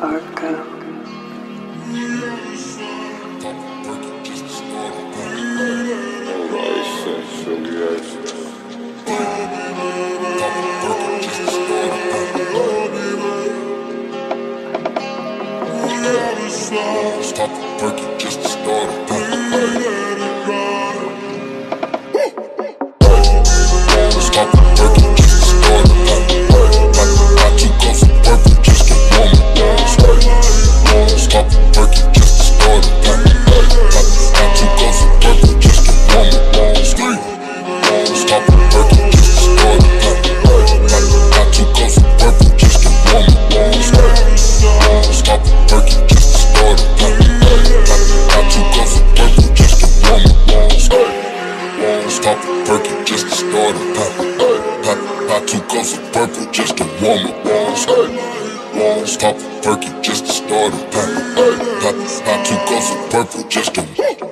park go? Stop the break just pop a perky just to start a pop. Pop, pop two cups of purple just to warm up walls. Walls pop a perky just to start a pop. Pop, pop two cups of purple just to.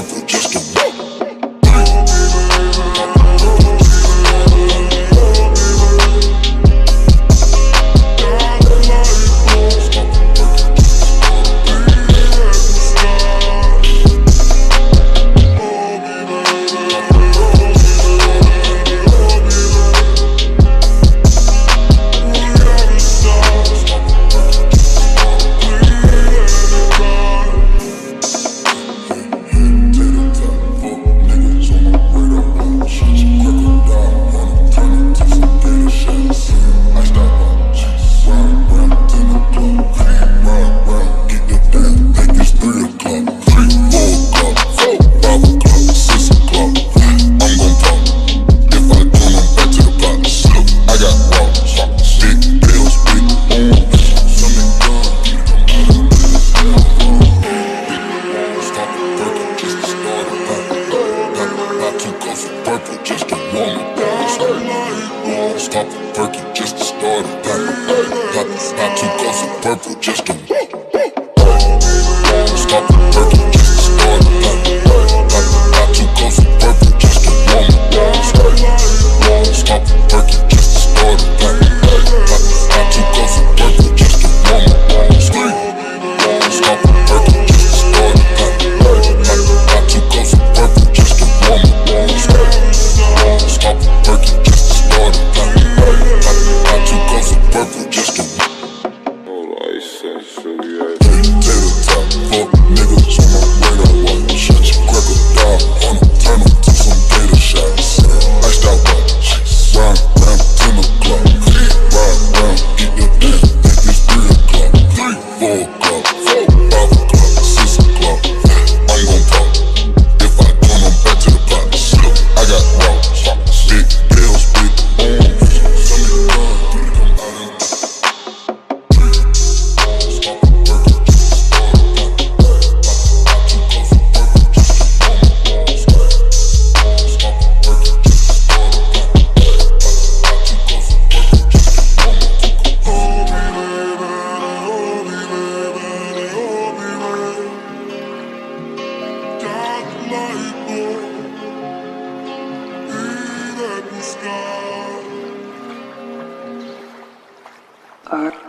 purple just to Stop pop perky just to start a pop. Pop, pop two cups of purple just to. Art.